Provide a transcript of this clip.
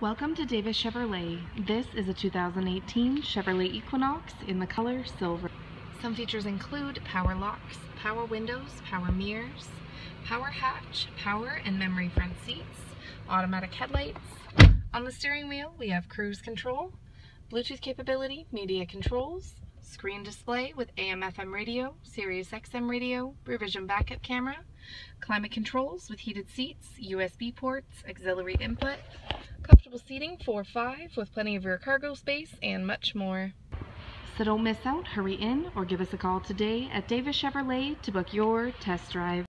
Welcome to Davis Chevrolet. This is a 2018 Chevrolet Equinox in the color silver. Some features include power locks, power windows, power mirrors, power hatch, power and memory front seats, automatic headlights. On the steering wheel we have cruise control, Bluetooth capability, media controls, screen display with AM FM radio, Sirius XM radio, rear vision backup camera, climate controls with heated seats, USB ports, auxiliary input, comfortable seating for five with plenty of rear cargo space, and much more. So don't miss out, hurry in or give us a call today at Davis Chevrolet to book your test drive.